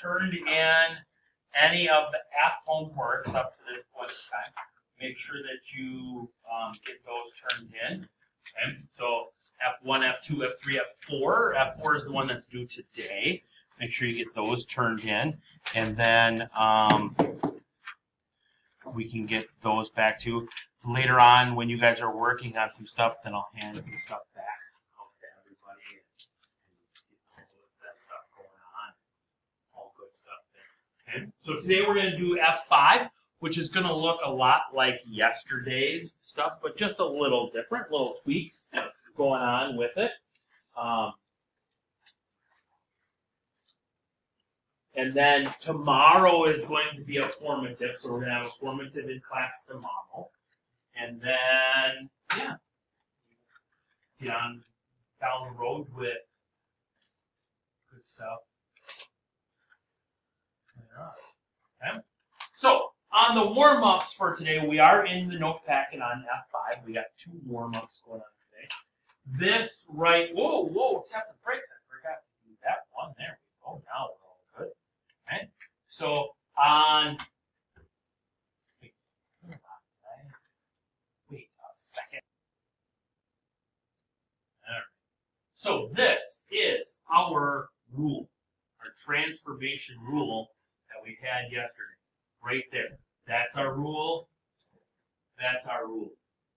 turned in any of the F homeworks up to this point in time, make sure that you um, get those turned in. Okay, so F1, F2, F3, F4. F4 is the one that's due today. Make sure you get those turned in, and then um, we can get those back to you later on when you guys are working on some stuff. Then I'll hand some stuff back out to everybody and get that stuff going on. All good stuff there. Okay, so today we're going to do F5, which is going to look a lot like yesterday's stuff, but just a little different, little tweaks going on with it. Um, and then tomorrow is going to be a formative, so we're going to have a formative in class tomorrow. And then, yeah, get on down the road with good stuff. Okay. So on the warm ups for today, we are in the note packet on F5. We got two warm ups going on today. This right, whoa, whoa, tap the brakes. I forgot to do that one. There we go. Now we're all good. Okay. So on, wait, wait a second. So this is our rule, our transformation rule we had yesterday. Right there. That's our rule. That's our rule.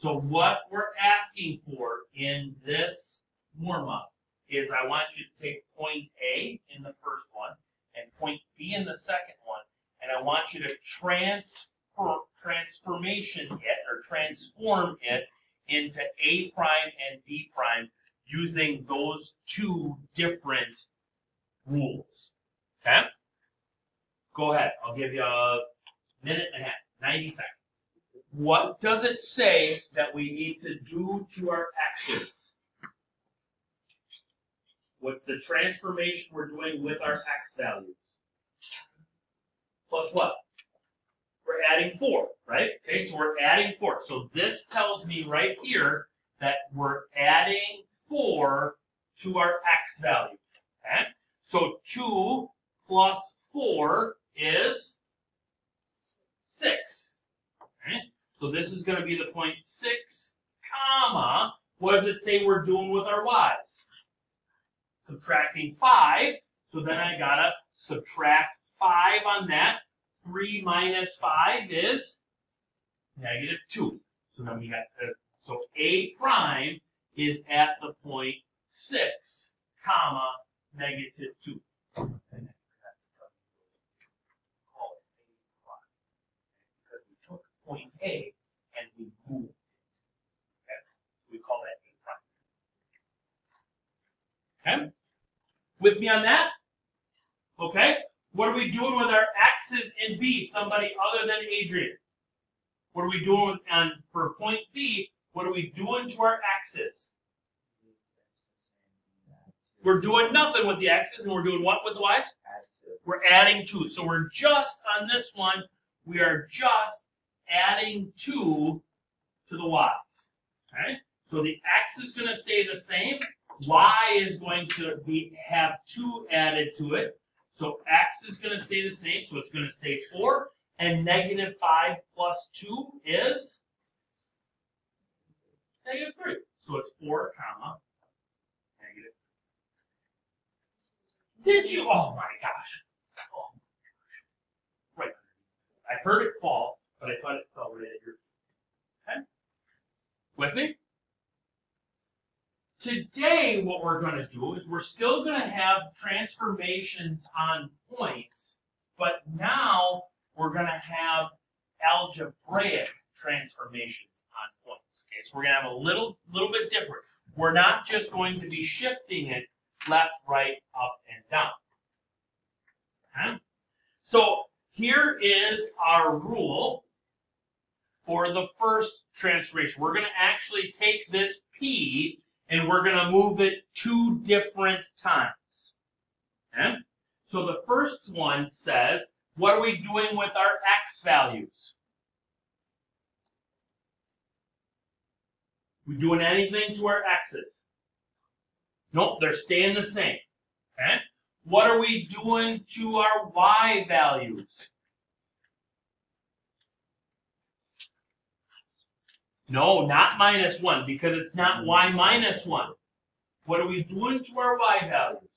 So what we're asking for in this warm-up is I want you to take point A in the first one and point B in the second one, and I want you to transfer transformation it or transform it into A prime and B prime using those two different rules. Okay? Go ahead. I'll give you a minute and a half, 90 seconds. What does it say that we need to do to our x's? What's the transformation we're doing with our x values? Plus what? We're adding 4, right? Okay, so we're adding 4. So this tells me right here that we're adding 4 to our x value. Okay? So 2 plus 4 is 6. Okay? So this is going to be the point 6, comma, what does it say we're doing with our y's? Subtracting 5, so then I got to subtract 5 on that. 3 minus 5 is negative 2. So then we got, the, so A prime is at the point 6, comma, negative 2. Because we took point A and we moved it. Okay? We call that A prime. Okay? With me on that? Okay? What are we doing with our X's in B? Somebody other than Adrian. What are we doing with, on, for point B? What are we doing to our X's? We're doing nothing with the X's and we're doing what with the Y's? We're adding two. So we're just on this one, we are just adding two to the Y's. Okay? So the X is going to stay the same. Y is going to be have two added to it. So X is going to stay the same. So it's going to stay 4. And negative 5 plus 2 is negative 3. So it's 4 comma negative. Did you? Oh my gosh. Oh my gosh. Right. I heard it fall, but I thought it fell right at your. Okay? With me? Today, what we're going to do is we're still going to have transformations on points, but now we're going to have algebraic transformations on points. Okay, so we're going to have a little, little bit different. We're not just going to be shifting it left, right, up, and down. Okay? So here is our rule for the first transformation. We're going to actually take this P and we're going to move it two different times. Okay? So the first one says, what are we doing with our x values? We doing anything to our x's? Nope, they're staying the same. Okay? What are we doing to our y values? No, not minus 1, because it's not y minus 1. What are we doing to our y values?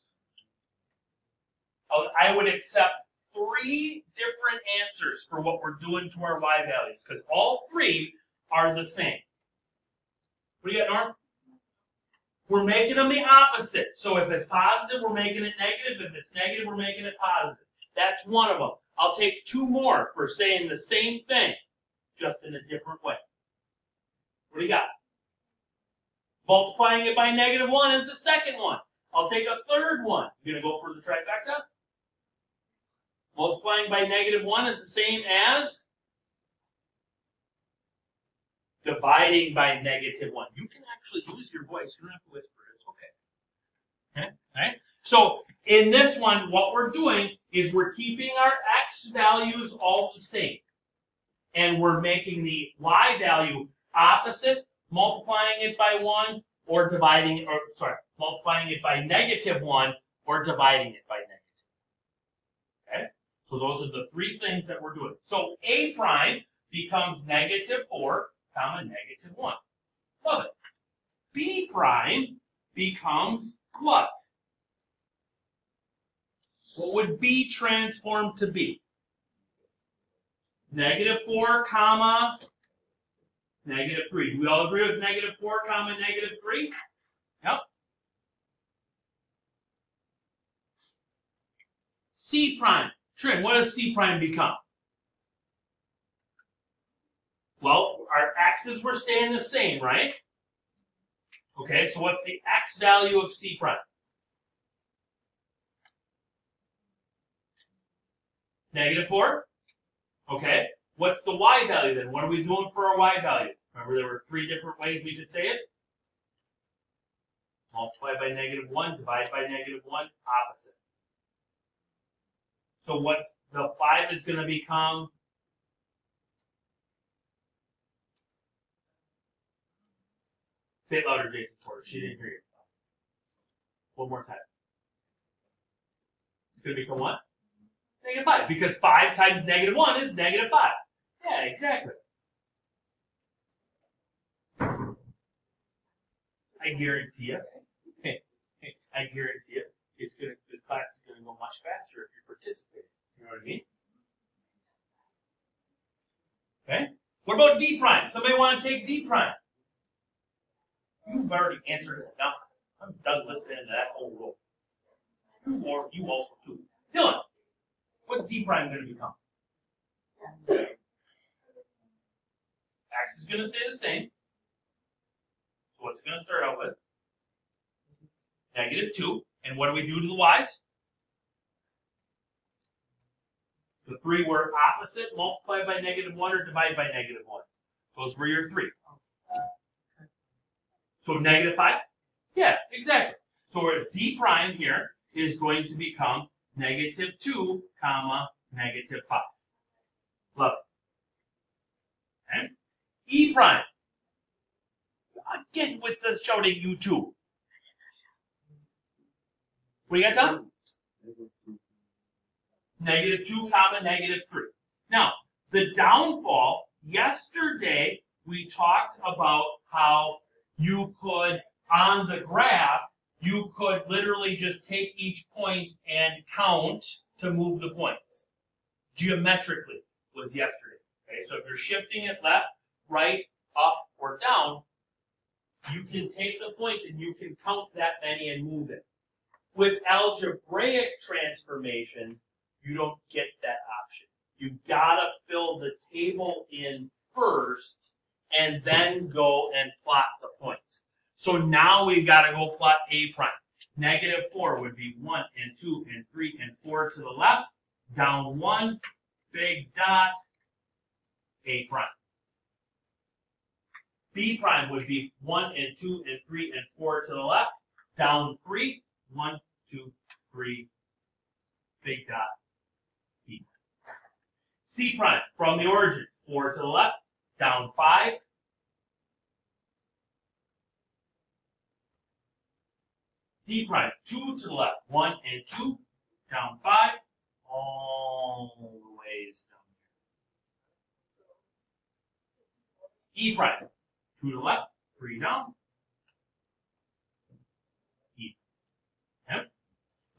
Oh, I would accept three different answers for what we're doing to our y values, because all three are the same. What do you got, Norm? We're making them the opposite. So if it's positive, we're making it negative. If it's negative, we're making it positive. That's one of them. I'll take two more for saying the same thing, just in a different way. What do you got? Multiplying it by negative 1 is the second one. I'll take a third one. You gonna go for the trifecta? Multiplying by negative 1 is the same as dividing by negative 1. You can actually use your voice. You don't have to whisper. It's okay. Okay? Right? So in this one, what we're doing is we're keeping our x values all the same. And we're making the y value opposite, multiplying it by 1, or dividing, or sorry, multiplying it by negative 1, or dividing it by negative. Okay? So those are the three things that we're doing. So a prime becomes negative 4, comma, negative 1. Love it. b prime becomes what? What would b transform to be? Negative 4, comma, negative 3. Do we all agree with negative 4 comma negative 3? Yep. C prime. Trin, what does C prime become? Well, our x's were staying the same, right? Okay, so what's the x value of C prime? Negative 4? Okay. What's the y value then? What are we doing for our y value? Remember there were three different ways we could say it? Multiply by negative 1, divide by negative 1, opposite. So what's the 5 is going to become? Say it louder, Jason Porter. She didn't hear you. One more time. It's going to become what? Negative 5. Because 5 times negative 1 is negative 5. Yeah, exactly. I guarantee you, I guarantee you, it's gonna this class is gonna go much faster if you're participating. You know what I mean? Okay. What about D prime? Somebody want to take D prime? You've already answered. Now I'm done listening to that whole rule. You more, you also too. Dylan, what's D prime gonna become? X is gonna stay the same. So what's it gonna start out with? Negative two. And what do we do to the y's? The three were opposite, multiplied by negative one or divided by negative one. Those were your three. So negative five? Yeah, exactly. So our d prime here is going to become negative two, comma, negative five. Love it. Okay? E prime. Again with the shouting you do you got done? Negative 2 comma negative 3. Now, the downfall, yesterday we talked about how you could, on the graph, you could literally just take each point and count to move the points. Geometrically was yesterday. Okay, so if you're shifting it left, right, up, or down, you can take the point and you can count that many and move it. With algebraic transformations, you don't get that option. You've gotta fill the table in first and then go and plot the points. So now we've got to go plot A prime. Negative 4 would be 1 and 2 and 3 and 4 to the left. Down 1, big dot, A prime. B prime would be 1 and 2 and 3 and 4 to the left, down 3, 1, 2, 3, big dot, B. C prime, from the origin, 4 to the left, down 5, D prime, 2 to the left, 1 and 2, down 5, all the ways down here. E prime, Two to the left, three down. E. Okay?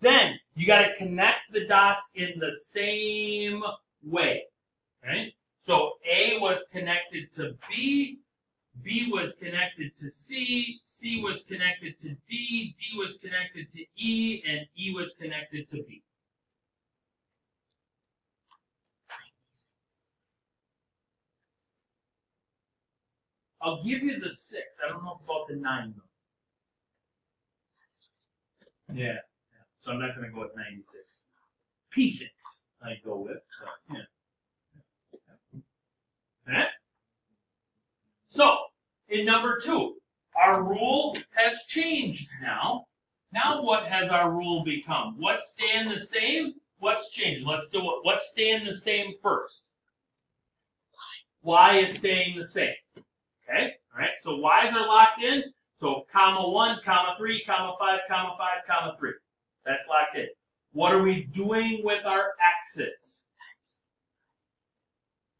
Then you got to connect the dots in the same way. Okay? So A was connected to B, B was connected to C, C was connected to D, D was connected to E, and E was connected to B. I'll give you the six. I don't know about the nine though. Yeah. yeah. So I'm not gonna go with ninety-six. P six I go with. Yeah. Okay? So in number two, our rule has changed now. Now what has our rule become? What's staying the same? What's changed? Let's do it. What's staying the same first? Y is staying the same. Okay? Alright, so Y's are locked in. So comma one, comma three, comma five, comma five, comma three. That's locked in. What are we doing with our x's?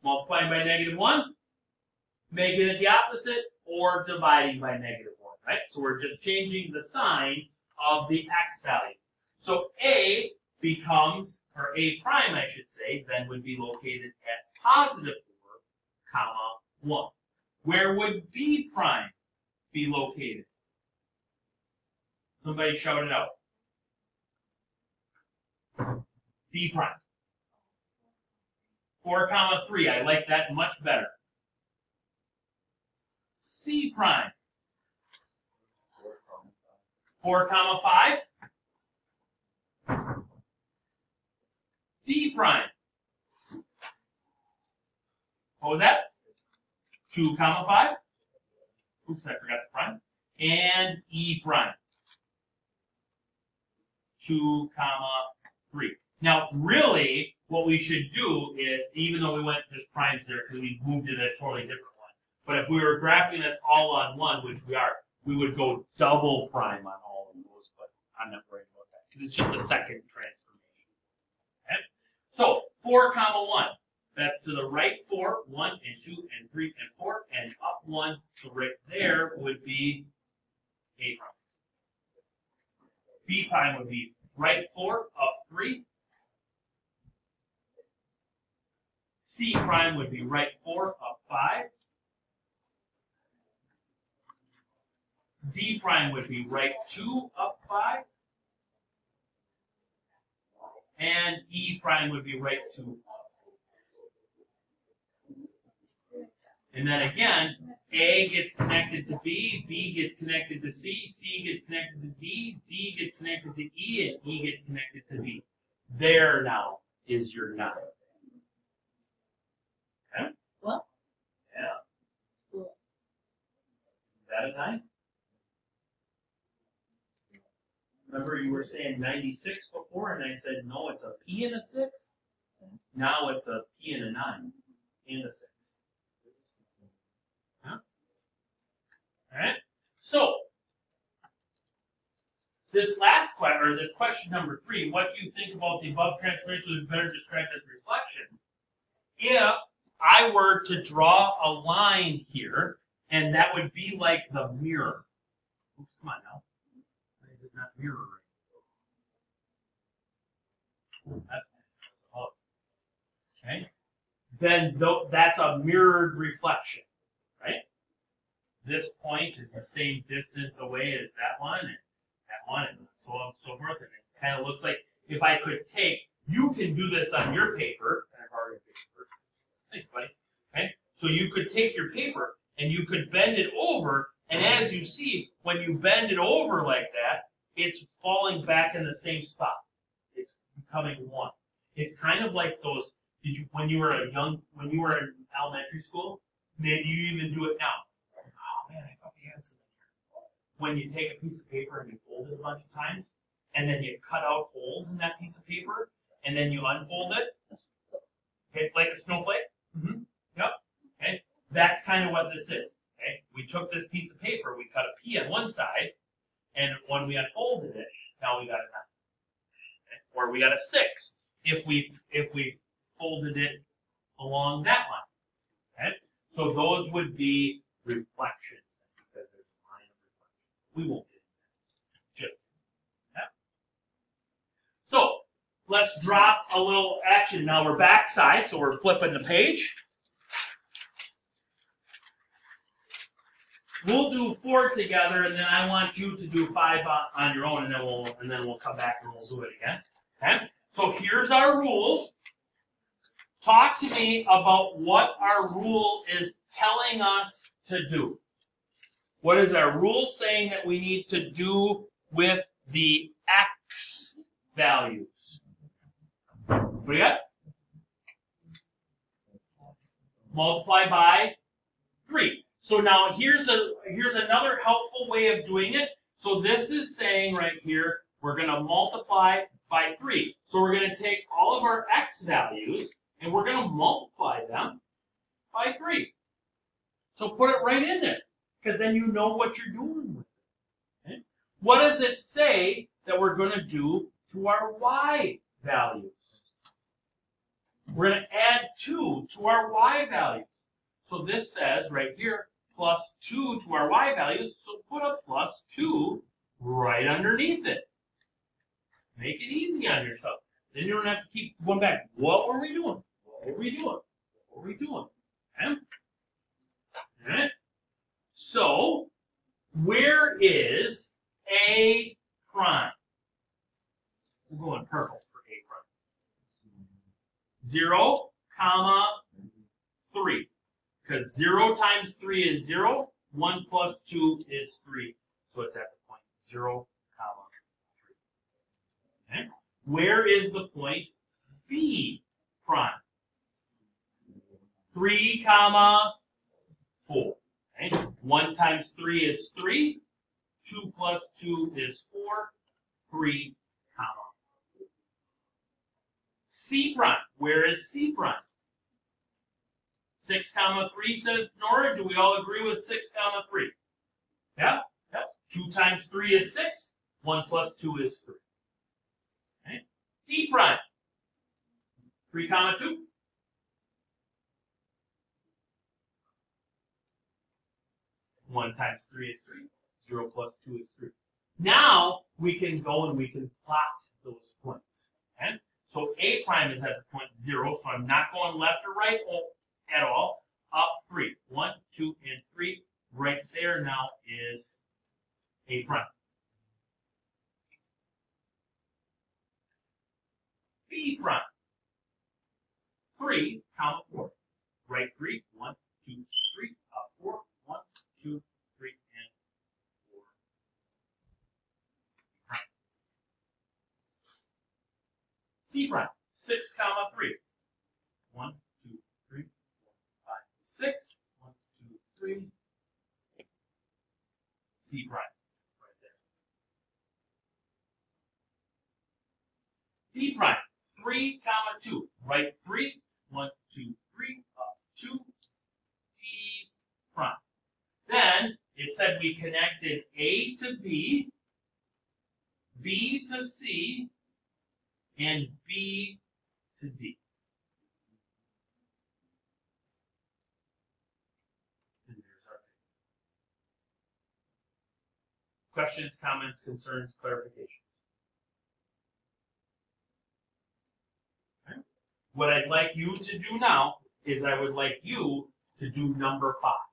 Multiplying by negative one, making it the opposite, or dividing by negative one, right? So we're just changing the sign of the x value. So a becomes, or a prime I should say, then would be located at positive four, comma one. Where would b prime be located? Somebody shout it out. b prime. 4 comma 3. I like that much better. C prime. 4 comma 5. D prime. What was that? 2 comma 5. Oops, I forgot the prime. And E prime. 2 comma 3. Now, really, what we should do is, even though we went just primes there because we moved it a totally different one, but if we were graphing this all on one, which we are, we would go double prime on all of those, but I'm not worried about that because it's just a second transformation. Okay? So, 4 comma 1. That's to the right 4, 1 and 2 and 3 and 4, and up 1. So right there would be A prime. B prime would be right 4, up 3. C prime would be right 4, up 5. D prime would be right 2, up 5. And E prime would be right 2, up. And then again, A gets connected to B, B gets connected to C, C gets connected to D, D gets connected to E, and E gets connected to B. There now is your 9. Okay? What? Yeah. What? Is that a 9? Remember you were saying 96 before, and I said, no, it's a P and a 6? Now it's a P and a 9 and a 6. So, this last question, or this question number three, what do you think about the above transformation is better described as reflection? If I were to draw a line here, and that would be like the mirror. Oops, come on now. Why is it not mirror right? Okay. Then that's a mirrored reflection? This point is the same distance away as that one, and that one, and so on and so forth. And it kind of looks like if I could take, you can do this on your paper. and I've already paper. Thanks, buddy. Okay, so you could take your paper and you could bend it over, and as you see, when you bend it over like that, it's falling back in the same spot. It's becoming one. It's kind of like those. Did you when you were a young when you were in elementary school? Maybe you even do it now. Oh man, I thought we had some in here. When you take a piece of paper and you fold it a bunch of times, and then you cut out holes in that piece of paper, and then you unfold it, okay, like a snowflake. Mm-hmm. Yep. Okay. That's kind of what this is. Okay. We took this piece of paper, we cut a P on one side, and when we unfolded it, now we got a nine. Okay? Or we got a six if we if we folded it along that line. Okay. So those would be reflections, because there's a line of reflection. We won't get that. Just, yeah. So, let's drop a little action. Now we're backside, so we're flipping the page. We'll do four together, and then I want you to do five on, your own, and then we'll and then we'll come back and we'll do it again. Okay? So here's our rules. Talk to me about what our rule is telling us to do. What is our rule saying that we need to do with the x values? What do you got? Multiply by 3. So now here's a here's another helpful way of doing it. So this is saying right here, we're going to multiply by 3. So we're going to take all of our x values and we're going to multiply them by 3. So put it right in there because then you know what you're doing with it. Okay? What does it say that we're going to do to our y values? We're going to add 2 to our y values. So this says right here, plus 2 to our y values, so put a plus 2 right underneath it. Make it easy on yourself. Then you don't have to keep going back. What were we doing? What were we doing? What were we doing? Okay? Alright? So, where is A prime? We're going purple for A prime. 0, comma, 3. Because 0 times 3 is 0, 1 plus 2 is 3. So it's at the point 0, comma, 3. Okay? Where is the point B prime? 3, comma, 4. Okay? 1 times 3 is 3. 2 plus 2 is 4. 3, comma. C prime. Where is C prime? 6 comma 3 says Nora. Do we all agree with 6 comma 3? Yep. Yep. 2 times 3 is 6. 1 plus 2 is 3. Okay. D prime. 3 comma 2. 1 times 3 is 3. 0 plus 2 is 3. Now we can go and we can plot those points. Okay? So A prime is at the point 0, so I'm not going left or right at all. Up 3. 1, 2, and 3. Right there now is A prime. B prime. 3, comma 4. Right 3. 1, 2, two, three, and four. C prime. Six, comma three. One, two, three, four, five, six. One, two, three. C prime. Right there. D prime. Three, comma two. Right three. One, two, three. Up two. D prime. Then it said we connected A to B, B to C, and B to D. Questions, comments, concerns, clarifications? Okay. What I'd like you to do now is I would like you to do number five.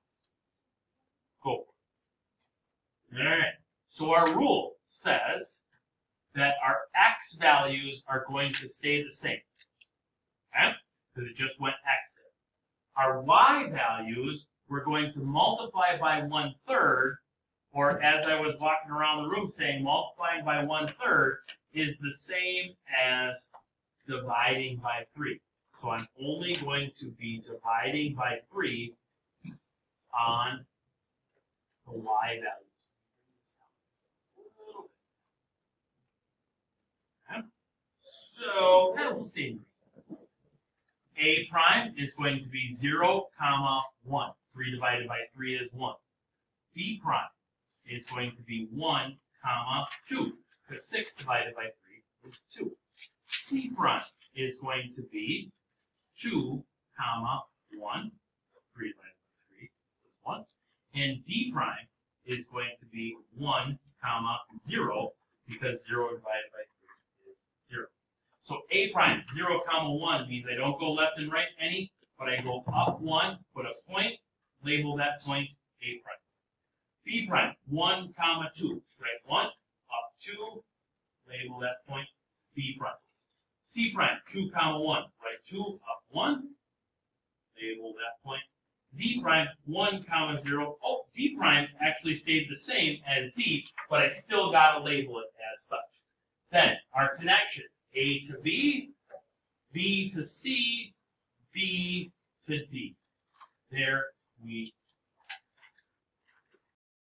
Go. Alright, so our rule says that our x values are going to stay the same. Okay? Because it just went x there. Our y values, we're going to multiply by one third, or as I was walking around the room saying, multiplying by one third is the same as dividing by three. So I'm only going to be dividing by three on the y values. Okay. So stay in green. A prime is going to be 0, comma 1. 3 divided by 3 is 1. B prime is going to be 1, comma 2. Because 6 divided by 3 is 2. C prime is going to be 2, comma 1. 3 divided by 3 is one. And D prime is going to be one comma zero because zero divided by three is zero. So A prime, zero comma one means I don't go left and right any, but I go up one, put a point, label that point A prime. B prime, one comma two, right one, up two, label that point B prime. C prime, two comma one, right two, up one, label that point. D prime, one comma zero. Oh, D prime actually stayed the same as D, but I still gotta label it as such. Then, our connections, A to B, B to C, B to D. There we